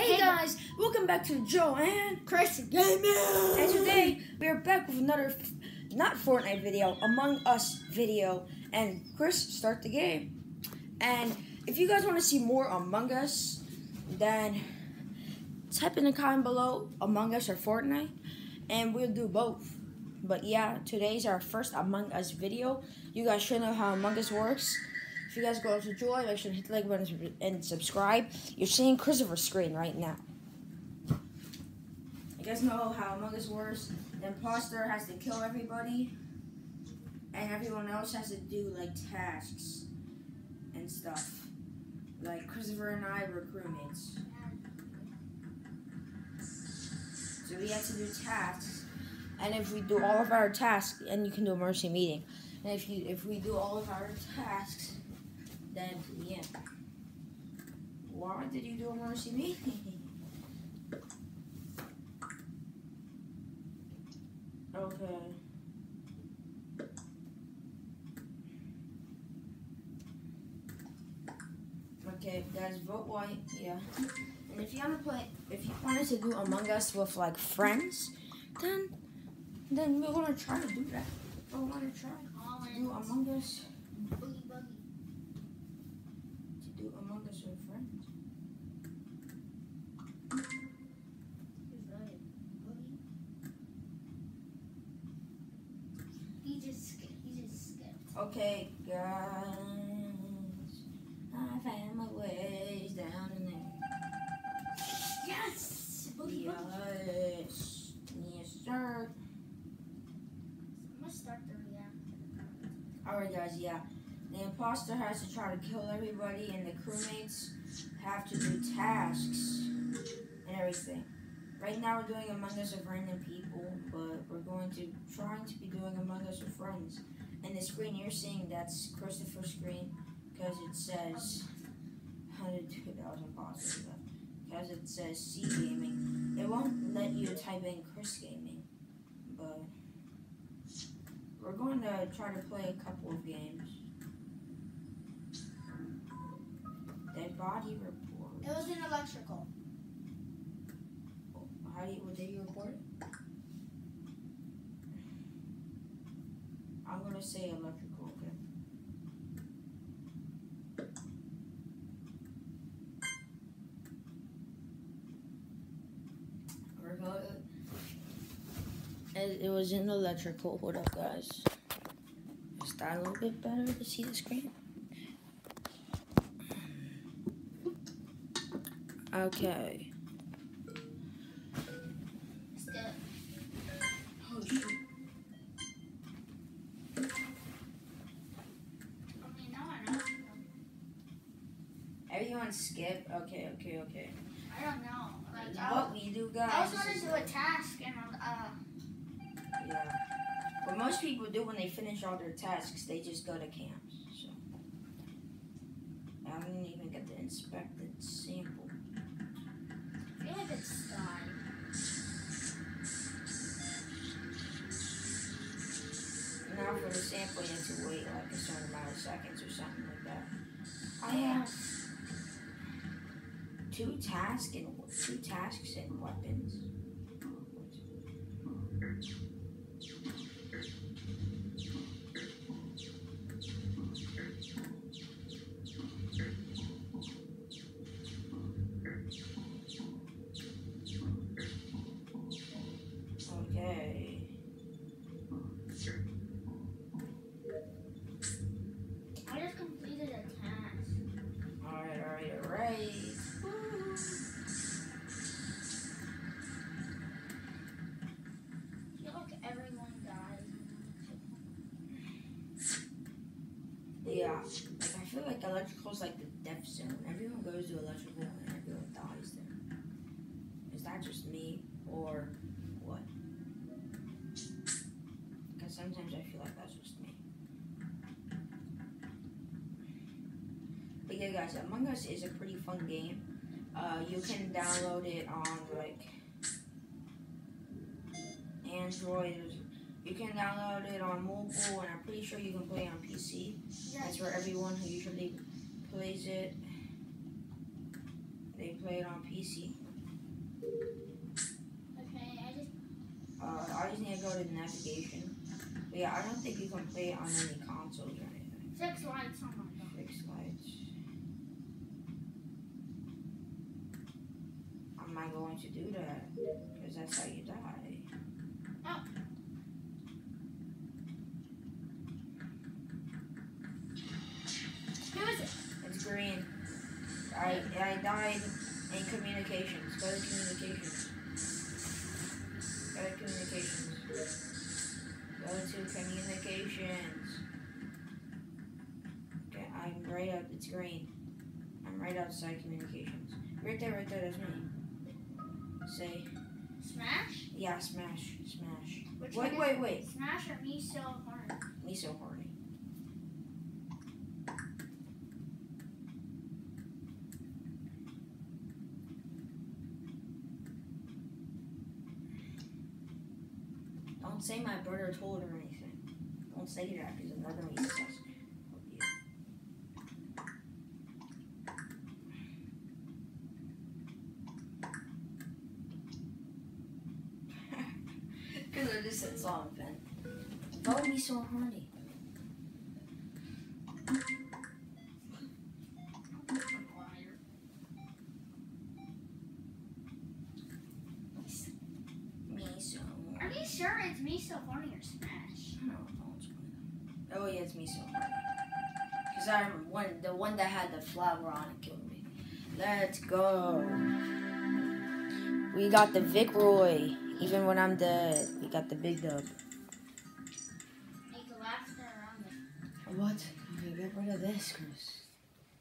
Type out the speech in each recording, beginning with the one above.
Hey guys, welcome back to Joe and Chris Gaming. And today we are back with another, not Fortnite video, Among Us video. And Chris, start the game. And if you guys want to see more Among Us, then type in the comment below Among Us or Fortnite, and we'll do both. But yeah, today's our first Among Us video. You guys should know how Among Us works. If you guys go to Joy, make sure to hit the like button and subscribe. You're seeing Christopher's screen right now. You guys know how Among Us works. The imposter has to kill everybody, and everyone else has to do like tasks and stuff. Like Christopher and I were crewmates. So we have to do tasks, and if we do all of our tasks, and you can do a mercy meeting. And if you if we do all of our tasks, then yeah. Why did you do a mercy meeting? okay. Okay, guys, vote white. Yeah. And if you want to play, if you wanted to do Among Us with like friends, then then we're gonna try to do that. We're gonna try to do Among Us. Boogie boogie. To do Among Us with friends. Who's running? Boogie. He just sk- he just skipped. Okay, guys. I found my ways down in there. Yes. Boogie boogie. Yes. Yes, sir. I'm gonna start the react. Alright, guys, yeah. The imposter has to try to kill everybody, and the crewmates have to do tasks and everything. Right now, we're doing Among Us with random people, but we're going to trying to be doing Among Us with friends. And the screen you're seeing, that's Christopher's screen, because it says how did 102,000 imposters. Because it says C Gaming. It won't let you type in Chris Gaming, but we're going to try to play a couple of games. Dead body report. It was an electrical. How do you, did you report? it? Gonna say electrical, okay? It, it was in electrical. Hold up, guys. Is that a little bit better to see the screen? Okay. Skip. Oh shoot. Okay, now I know. Everyone skip. Okay, okay, okay. I don't know. Like What we do, guys. I guys? was gonna do a task and uh Yeah. What most people do when they finish all their tasks, they just go to camps. So I didn't even get to inspect two tasks and two tasks and weapons. Goes to electrical and everyone dies there. Is that just me or what? Because sometimes I feel like that's just me. But yeah, guys, Among Us is a pretty fun game. Uh, you can download it on like Android. You can download it on mobile, and I'm pretty sure you can play on PC. That's where everyone who usually plays it, play it on PC. Okay, I just Uh, I just need to go to the navigation. But yeah, I don't think you can play it on any consoles or anything. six lights on my phone. Fix lights. Am I going to do that? Because that's how you die. Oh. Who is it? It's green. I I died communications. Go to communications. Go to communications. Go to communications. Okay, I'm right up. It's green. I'm right outside communications. Right there, right there. That's me. Say, Smash? yeah, smash, smash. Which Wait, wait, wait. Smash or me so hard? Me so horny. Don't say my brother told or anything. Don't say that because I'm not be sus of you. Because I just said song, Ben. Don't be so horny. I'm a liar. Me so Are you sure it's me so horny or Smash? I don't know which one. Oh yeah, it's me so horny. Cause I'm one, the one that had the flower on it killed me. Let's go. We got the Vic Roy. Even when I'm dead, we got the big dub. Make the last guy around. What? Okay, get rid of this, Chris.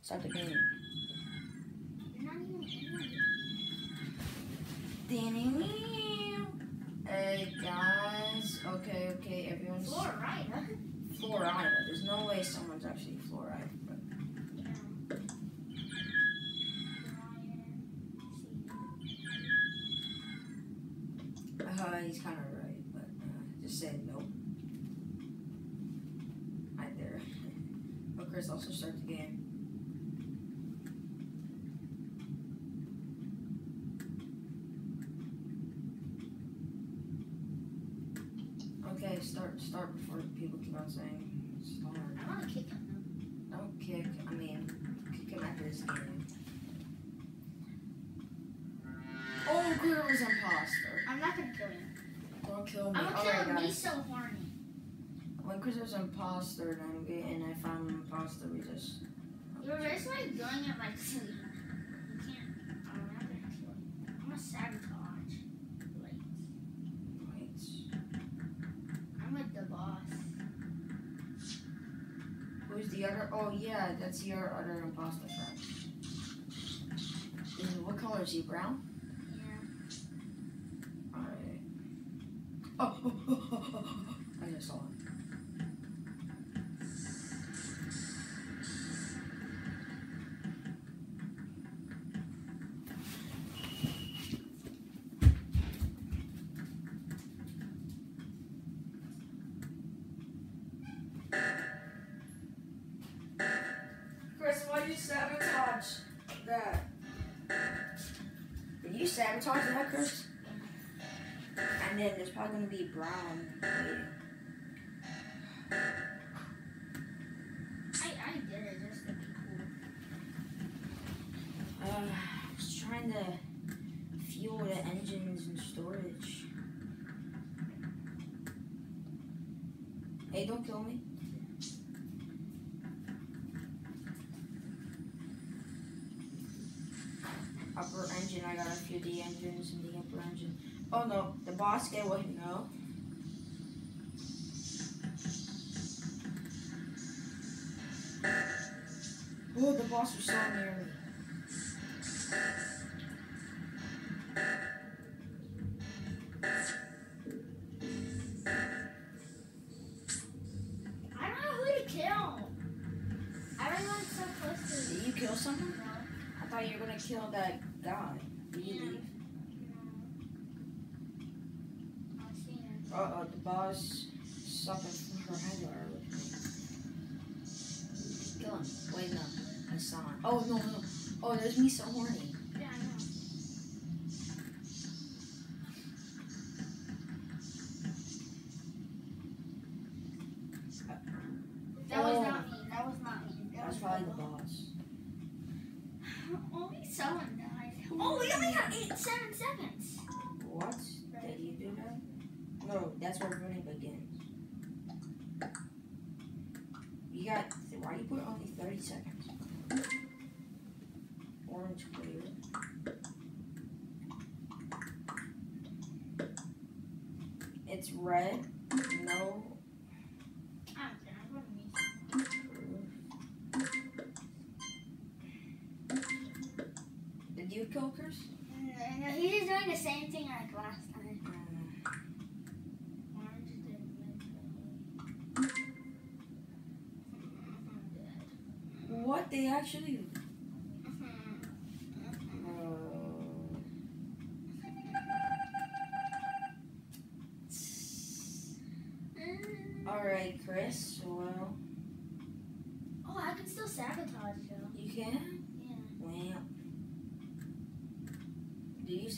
Start the game. You're not even in. Hey guys. Okay, okay, everyone's Florida. Florida. There's no way someone's actually Florida. But uh, he's kind of right, but uh, just said nope. Right there. But Chris also start the game. Okay, start start before keep on saying start. I want to kick him. Don't kick. I mean, kick him after this game. Oh, Glitter was imposter. I'm not gonna kill him. Don't kill me. I'm gonna kill me guys. so horny. When Chris was imposter, and I'm getting, I found an imposter. We just. You're just like doing at my silly. You can't. I'm not gonna kill you. I'm gonna sabotage. Like, Wait. I'm with the boss. Who's the other? Oh that's your other imposter friend. Is, what color is he? Brown. Yeah. Alright. Oh, oh, oh, brown. I, I did it just to be cool. Uh, I was trying to fuel the engines and storage. Hey, don't kill me. Upper engine, I gotta fuel the engines in the upper engine. Oh no, the boss get what no. The boss was so near me. Him. Oh, no, no. Oh, there's me so horny. Yeah, I know. Oh, we only have eight, seven seconds. What? Did you do that? No, that's where running begins. You got. Why you put only 30 seconds? Orange clear. It's red. No I don't care. I'm gonna use Kill Chris? No, no, he's just doing the same thing like last time. Mm, make What? They actually.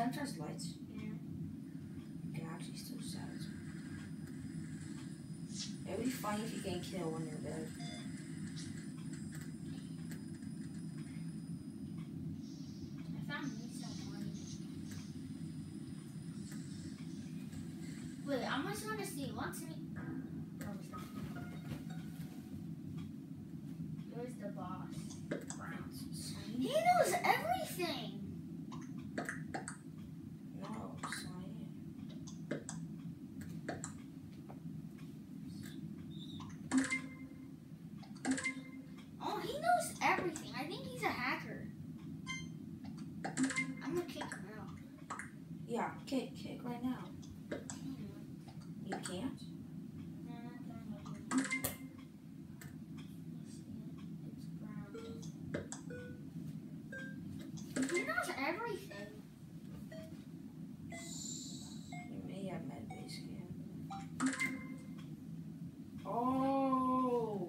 Sabotage lights? Yeah. Can actually still sabotage. It would be funny if you can kill when you're dead. I found money. Wait, I'm just gonna see. Once me. Oh, it's not. Where's the boss? He knows everything. No, cyan. Oh, he knows everything. I think he's a hacker. I'm gonna kick him out. Yeah, kick, kick right now. You can't? He knows everything. You may have MedBay scan. Oh,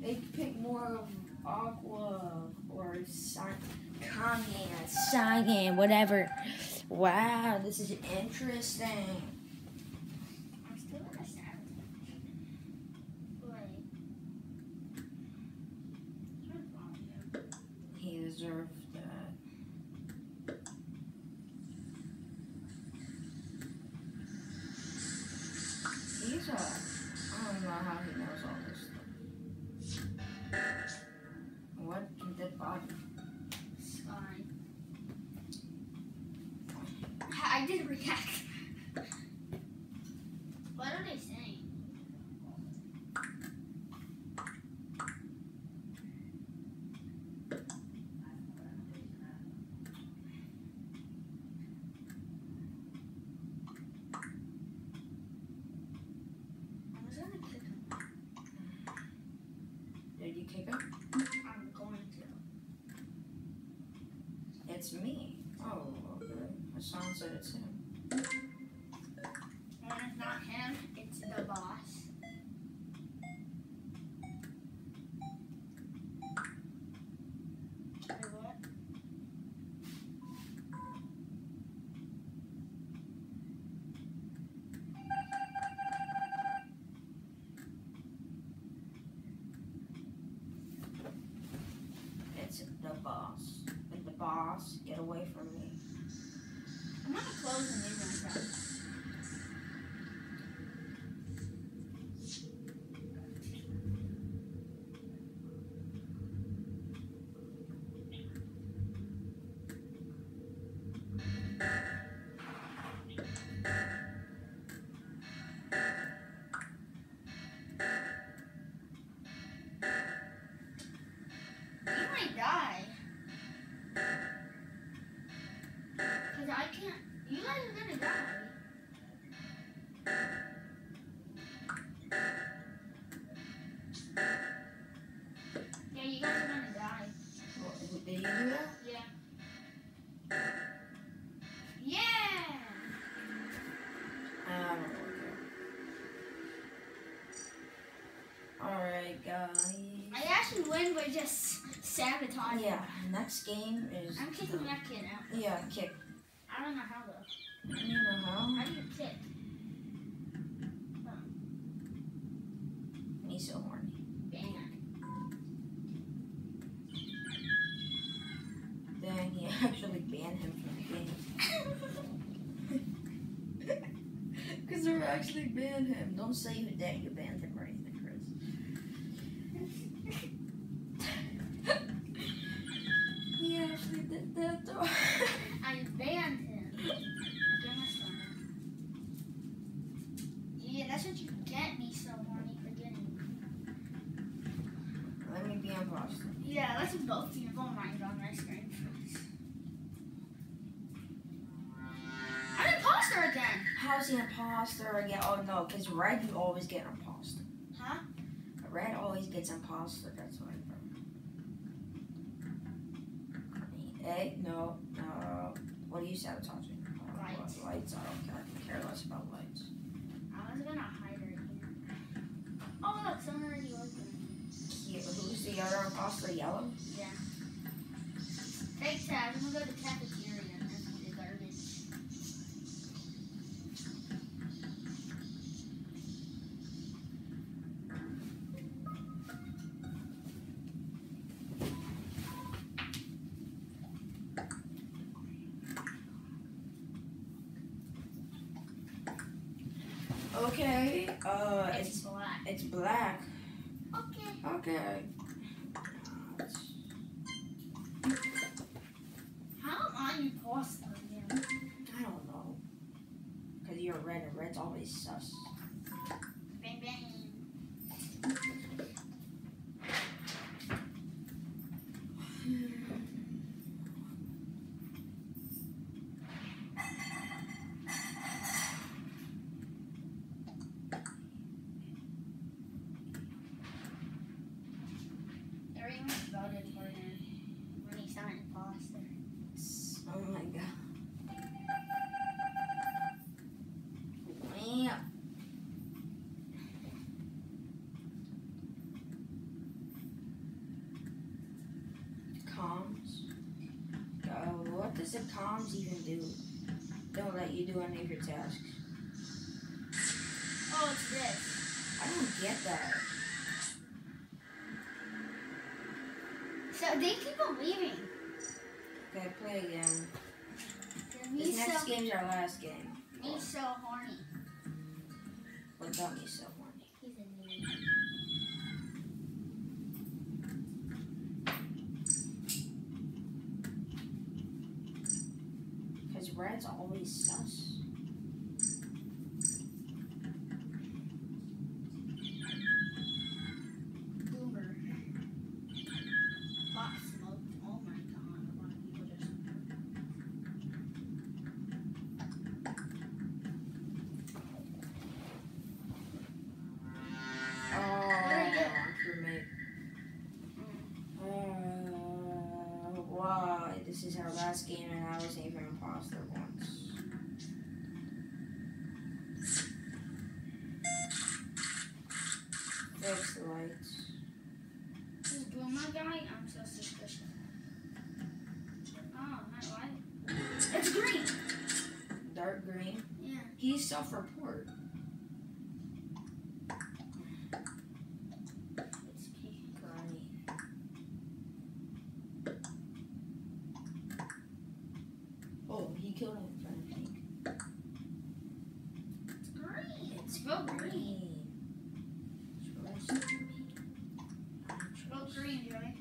they pick more of Aqua or Cyan, Kanye, Cyan, whatever. Wow, this is interesting. I I did react. what are they saying? I was gonna kick him. Did you kick him? I'm going to. It's me. Said it's. I can't. You guys are gonna die. Yeah, you guys are gonna die. What, did you do that? Yeah. Yeah. I don't know. Alright, guys. I actually win by just sabotaging. Yeah, next game is. I'm kicking the- that kid out. Yeah, kick. I don't know how though. You know how? How do you kick? He's so horny. Bang. Dang, he actually banned him from the game. Because they're actually banned him. Don't say that you banned him or imposter again? Oh no, because red you always get imposter. Huh? Red always gets imposter. That's why. Hey, no, no. What are you sabotaging? Uh, Lights. Lights. I don't care. I care less about lights. I was gonna hide her here. Oh look, someone already open. Cute. Who's the other imposter? Yellow. Yeah. Thanks, tab, I'm gonna go to cafeteria and empty the garbage. Okay. Uh, It's it's black. it's black. Okay. Okay. How am I imposter again? I don't know. Cause you're red and red's always sus. Bang bang. Everyone voted for him when he saw an imposter. Oh my god. Yeah. Comms. Uh, what does the comms even do? Don't let you do any of your tasks. Oh, it's this. I don't get that. So they keep on leaving. Okay, play again. This next so, game's our last game. he's so horny. What got me so self-report. Oh, he killed him in front of me. It's green. It's Go green. Trust me. Go green, Joey.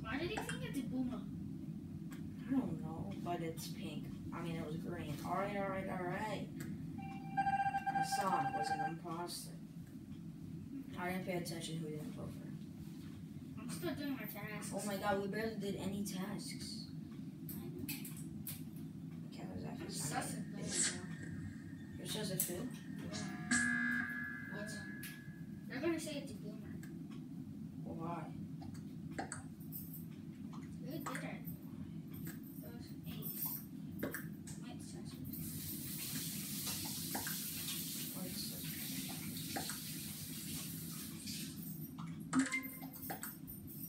Why did he think it's a boomer? I don't know, but it's pink. I mean, it was green. Alright, alright, alright. Hassan was an imposter. I didn't pay attention who didn't vote for. I'm still doing my tasks. Oh my god, we barely did any tasks. Okay, was that I'm sus Sunday? at. You're supposed to feel? What's They're gonna say it's a boomer. Why? Who did it? Those eights. Might sus What's this?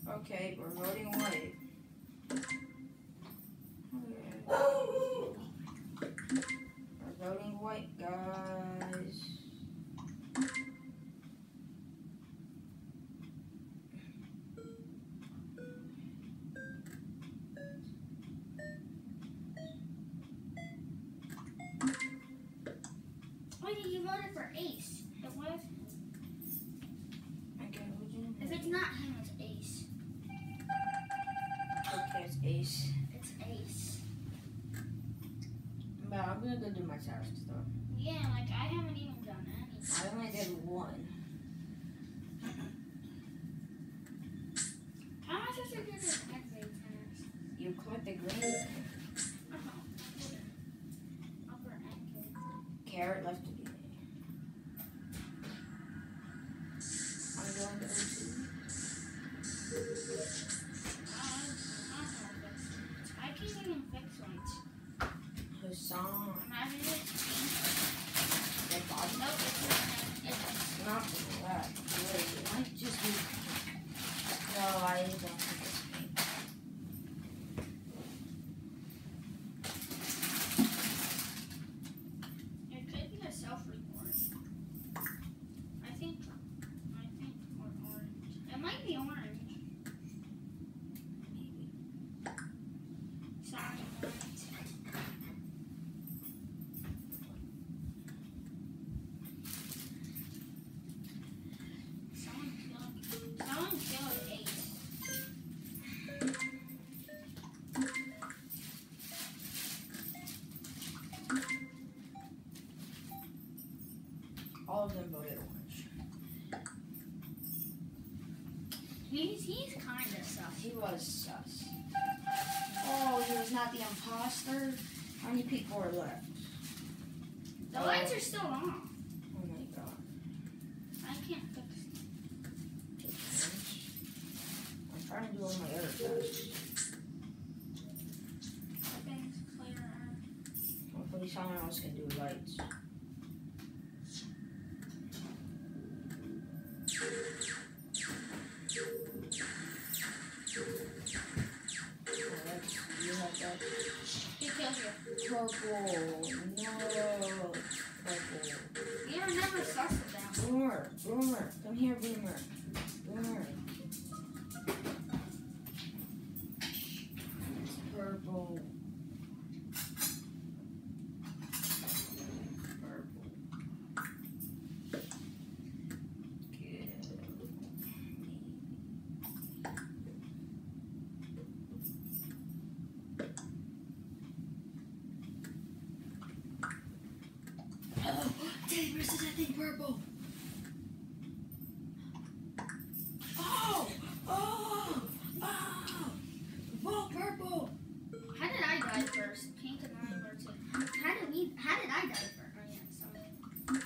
Okay, we're voting white. We're voting white, guys. Why you voted for Ace? It was. Okay, If it's not him, it's Ace. Okay, it's Ace. It's Ace. But I'm gonna go do my tasks though. Yeah, All of them voted orange. He's he's kind of sus. He was sus. Oh, he was not the imposter? How many people are left? The lights are still on. Purple. No. Purple. You're never sus of them. Boomer. Boomer. Come here, Boomer. Boomer. Purple. Purple. Kill me. Oh, Teddy versus that thing purple. Oh, oh, oh. Vote purple. How did I die first? Pink and I were too. How did we? How did I die first? Oh yeah, sorry.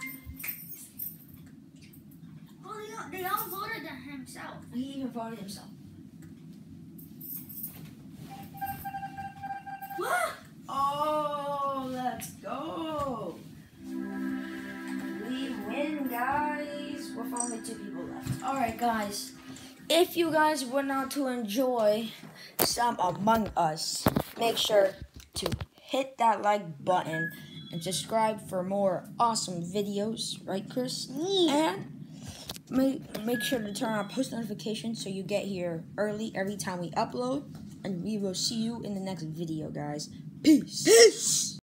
Oh, they all, they all voted to himself. He even himself. Oh, let's go. We win, guys. With only two people left. All right, guys. If you guys went out to enjoy some Among Us, make sure to hit that like button and subscribe for more awesome videos, right, Chris? And make, make sure to turn on post notifications so you get here early every time we upload. And we will see you in the next video, guys. Peace. Peace.